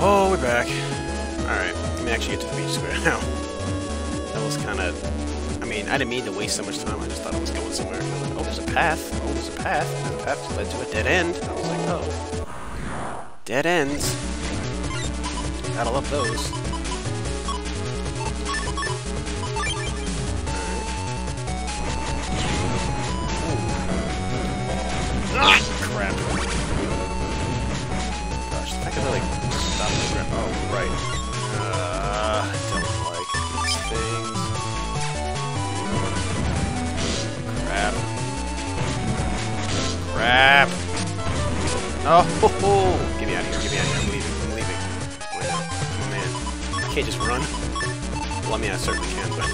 Oh, we're back. Alright, let me actually get to the beach square now. That was kind of... I mean, I didn't mean to waste so much time, I just thought I was going somewhere. Like, oh, there's a path. Oh, there's a path. And the path led to a dead end. I was like, oh. Dead ends. Gotta love those. Ah, crap. Oh, right. Uh, don't like these things. Crap. Crap. Oh, ho. get me out of here. Get me out of here. I'm leaving. I'm leaving. Wait, no. A man. I can't just run. Well, I mean, I certainly can, but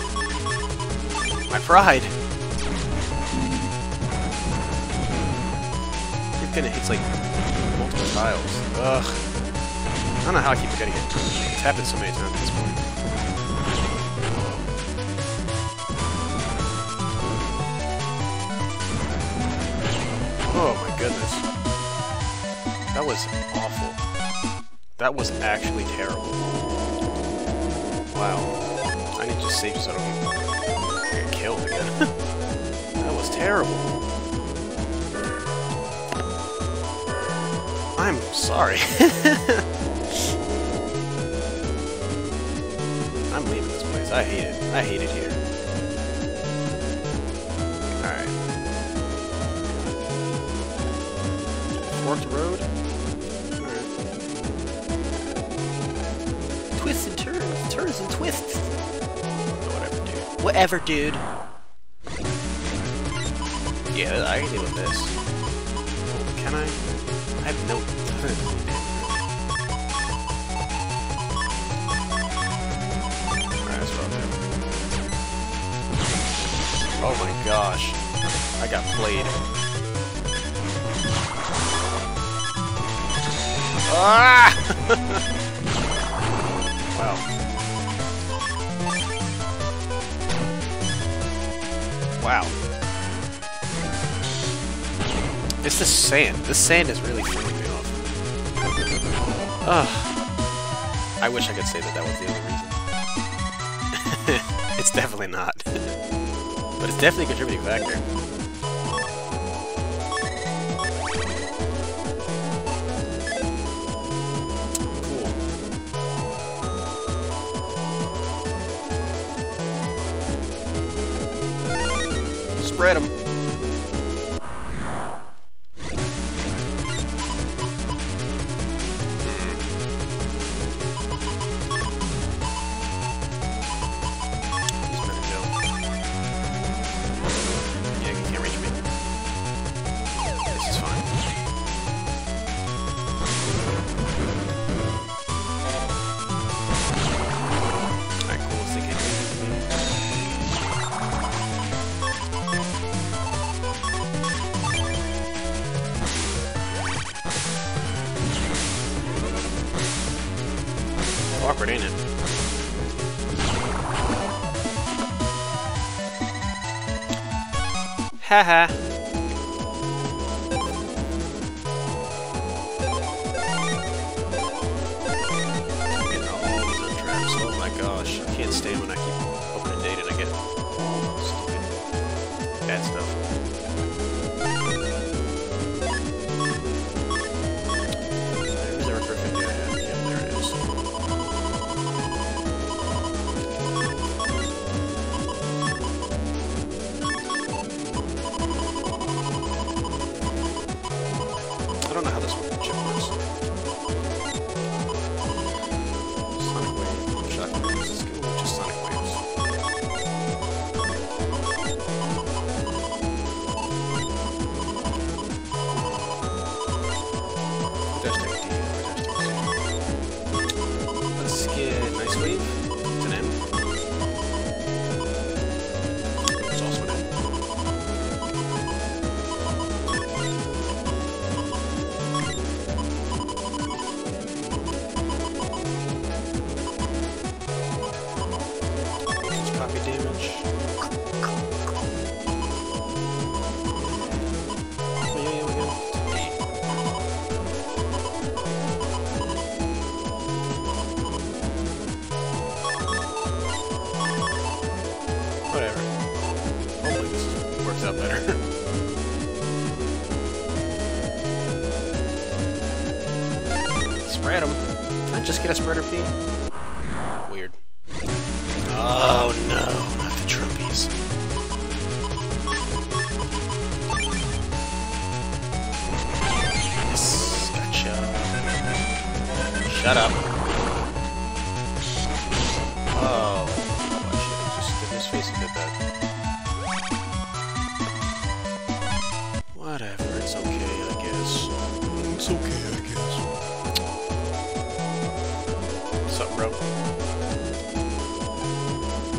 my pride. It kind of hits like multiple tiles. Ugh. I don't know how I keep forgetting it. It's happened so many times at this point. Oh my goodness. That was awful. That was actually terrible. Wow. I need to save so I don't get killed again. that was terrible. I'm sorry. I'm leaving this place. I hate it. I hate it here. Alright. Forked road? Twists and turns, turns and twists. Whatever, dude. Whatever, dude. Yeah, I can deal with this. Can I? I have no... Oh my gosh. I got played. Ah! wow. Wow. It's the sand. This sand is really throwing me off. Ugh. I wish I could say that that was the only reason. it's definitely not. but it's definitely a contributing factor. Spread them. Haha. Oh my gosh. I can't stand when I keep opening data and I get get a spreader P?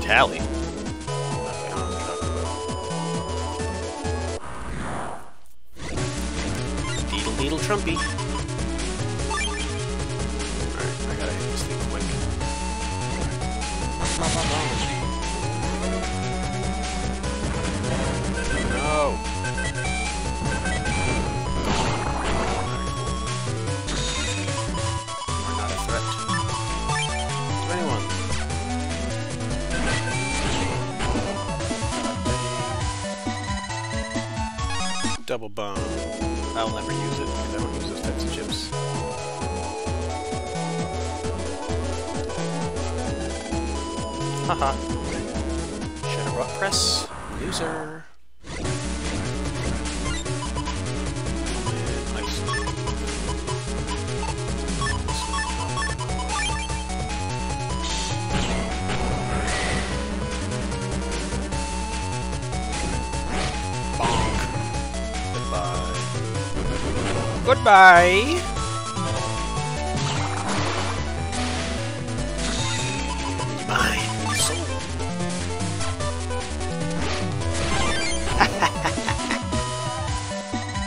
About. Deedle deedle Trumpy. Double bomb. I'll never use it because I don't use those types of chips. Haha. Should Shadow Rock Press. Loser. Goodbye. Goodbye. Mine. Soul.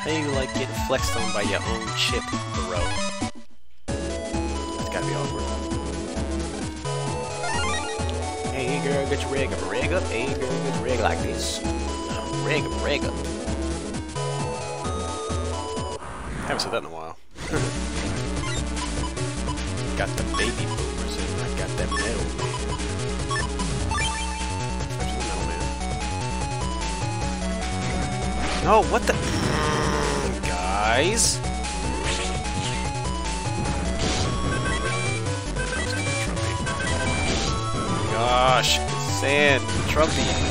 How you like getting flexed on by your own chip, bro? It's gotta be awkward. Hey girl, get your rig up, rig up. Hey girl, get your rig like this. Rig up, rig up. I haven't said that in a while. got the baby boomers in. I got that metal man. No, what the? Guys. Gosh, sand, Trumpy.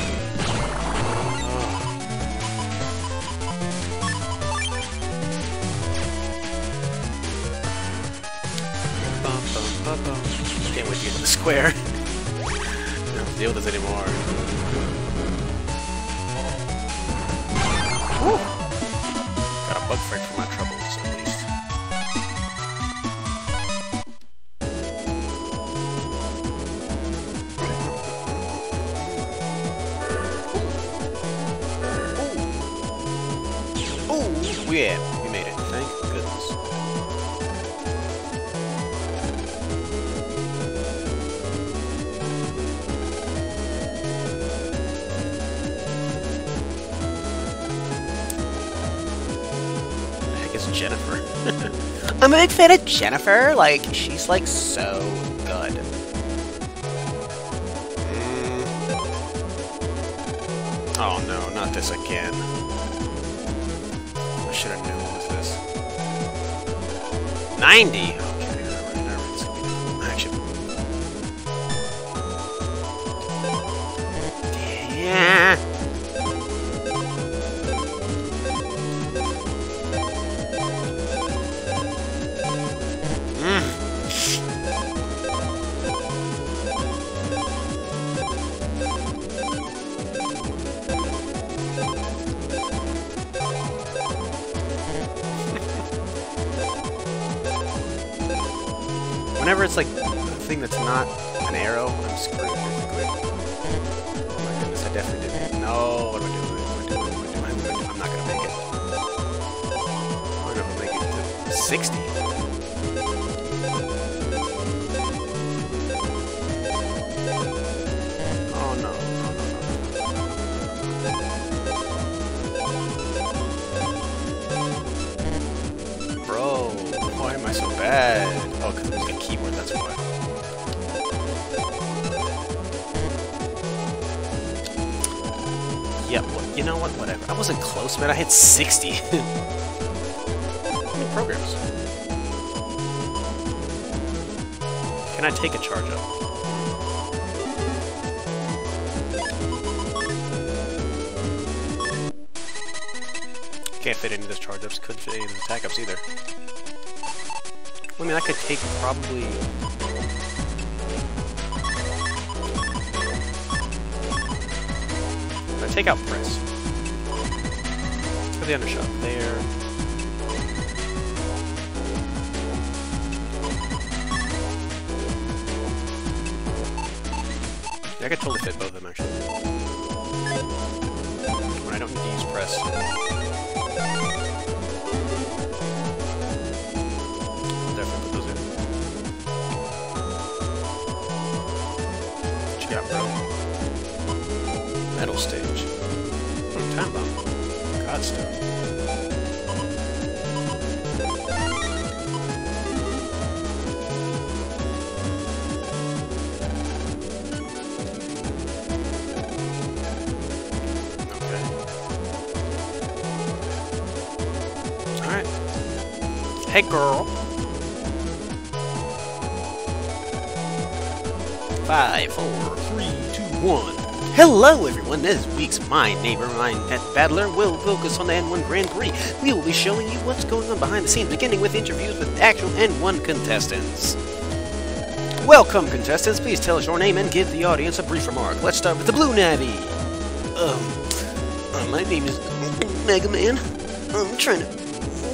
The square. I don't deal with this anymore. Whew. Got a bug for my big fan of Jennifer. Like, she's like so good. Mm. Oh no, not this again. I should have known this. 90! Whenever it's like a thing that's not an arrow, I'm screwed basically. Oh my goodness, I definitely did. No, what am I doing? What am I doing? What am I doing? I'm not gonna make it. I'm gonna make it to 60. Oh no. Bro, why am I so bad? Yep, well, you know what? Whatever. I wasn't close, man. I hit 60. How programs? Can I take a charge up? Can't fit any of those charge ups. Couldn't fit any of those attack ups either. I mean, I could take probably. Take out press. Put the undershot there. Yeah, I could totally fit both of them actually. When I don't need to use press. Hey, girl. Five, four, three, two, one. Hello, everyone. This week's My Neighbor, My Pet Battler will focus on the N1 Grand Prix. We will be showing you what's going on behind the scenes, beginning with interviews with actual N1 contestants. Welcome, contestants. Please tell us your name and give the audience a brief remark. Let's start with the Blue Navi. Um, uh, my name is Mega Man. I'm trying to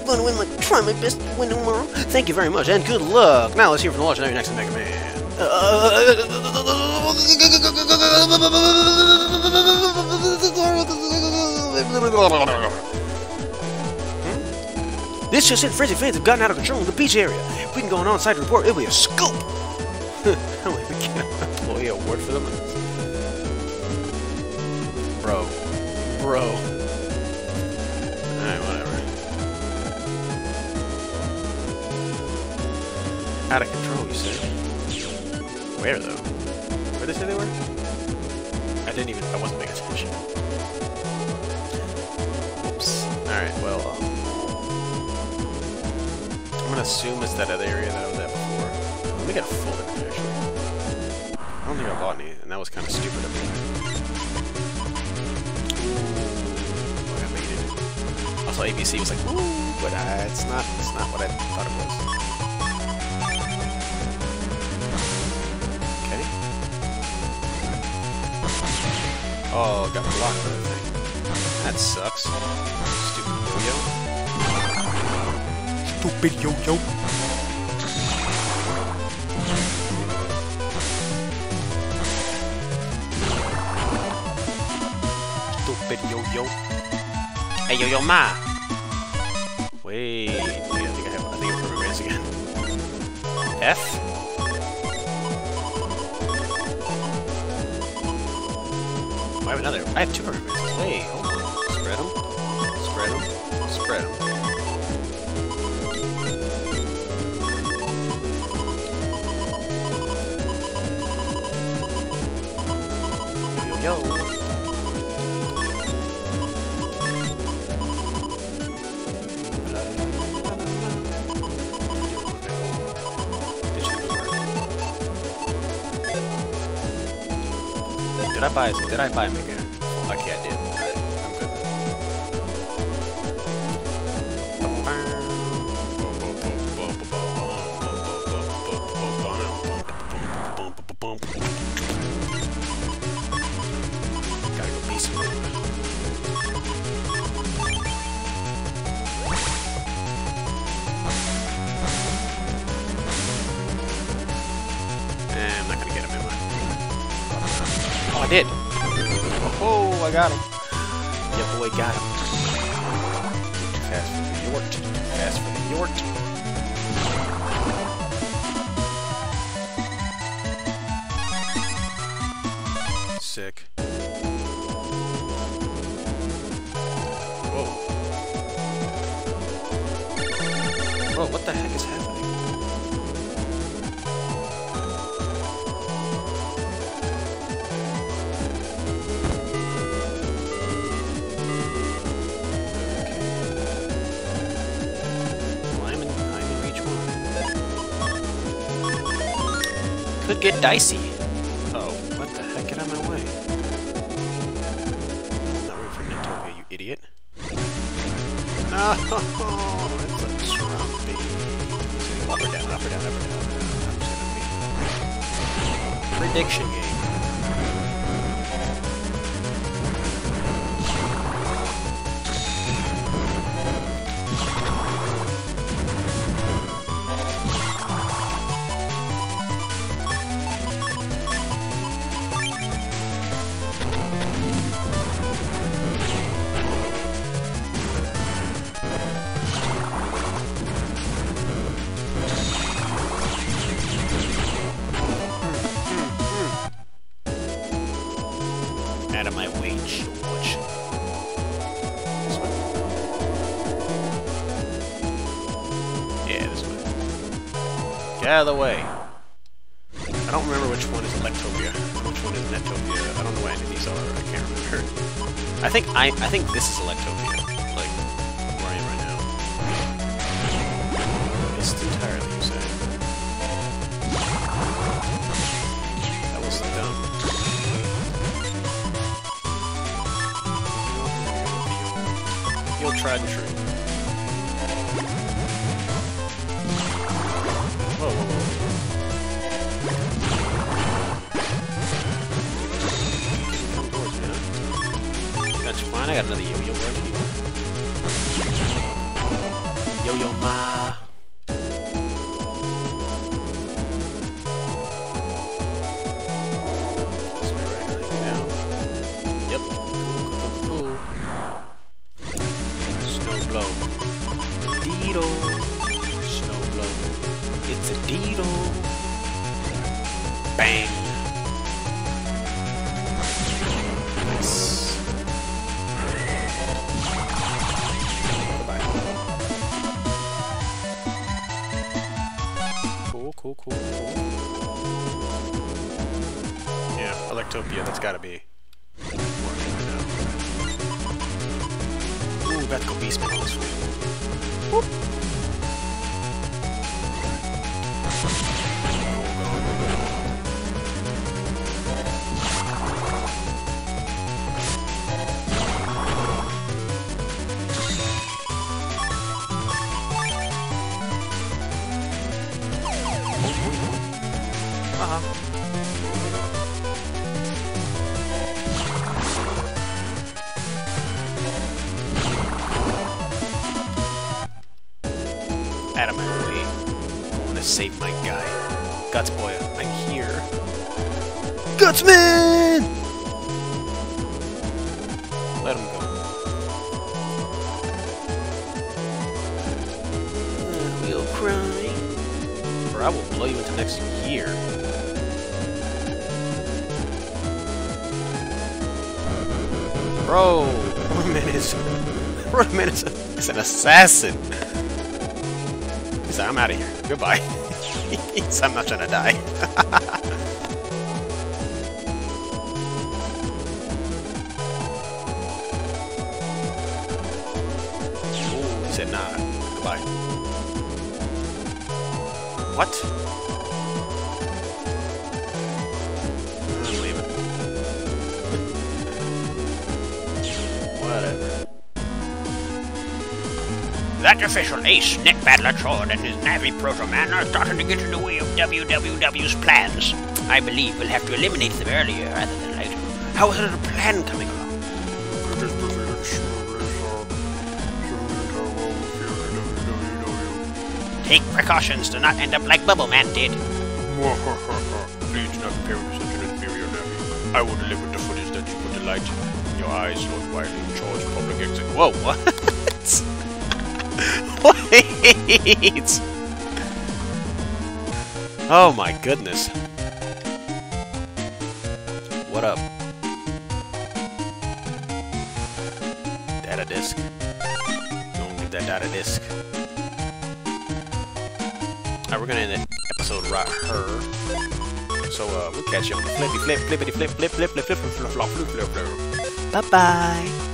going to win my try my best to win tomorrow. Thank you very much and good luck. Now let's hear from the legendary next to Mega Man. Hmm? This just in, frenzy fans have gotten out of control in the beach area. If we can go on on-site report, it'll be a scoop. How we an employee award for them? Bro. Bro. Out of control, you say? Where, though? Where did they say they were? I didn't even... I wasn't paying attention. Oops. Alright, well, um... I'm gonna assume it's that other area that I was at before. Let me get a full image, actually. I don't think I bought any, and that was kind of stupid of me. I made it. Also, ABC was like, ooh, but uh, it's not, it's not what I thought it was. Oh, got blocked by the thing. That sucks. Stupid yo-yo. Stupid yo-yo. Stupid yo-yo. Hey, yo-yo ma! Wait, wait, I think I have, I think I have Perfect again. F? Have another. I have two Rances. Wait, hold on. Spread them. Spread them. Spread them. Yo, yo. Did I buy? Did I buy I did! Oh, I got him. Your boy got him. Too fast for the Yort. Too fast for the Yort. Could get dicey. Oh, what the heck? Get out of my way. Not for Nintopia, you idiot. No! Oh, it's a trumpy. Up or down, up or down, up or down. Prediction game. Of the way. I don't remember which one is Electopia, which one is Netopia. I don't know what any of these are. I can't remember. I think I I think this is Electopia, like where I am right now. Missed entirely, say? That was dumb. You'll tried and true. on, I got another yo-yo. Yo-yo ma. Let's go basement house. Boop. Want to save my guy. Guts boy, I'm here. Gutsman! Let him go. Uh, we'll cry. Or I will blow you into next year. Bro, Roman is Roman is, is an assassin. He's like, I'm out of here. Goodbye. He's, I'm not gonna die. Ooh, he said nah. Goodbye. What? That official ace Nick battler Trord and his Navi Proto-Man are starting to get in the way of WWW's plans. I believe we'll have to eliminate them earlier rather than later. How is the plan coming along? Take precautions to not end up like Bubble Man did. Please do not compare me to such an inferior Navi. I will deliver the footage that you put delight in your eyes, Lord Wily, charge public exit. Whoa, what? Wait! Oh my goodness. What up? Data disk. Don't get that data disk. Alright, we're gonna end the episode right here. So uh, we'll catch you on the flippy flip, flippity flip, flip, flip, flip, flip, flip, flip, flip, flip, flip, flip. Bye bye.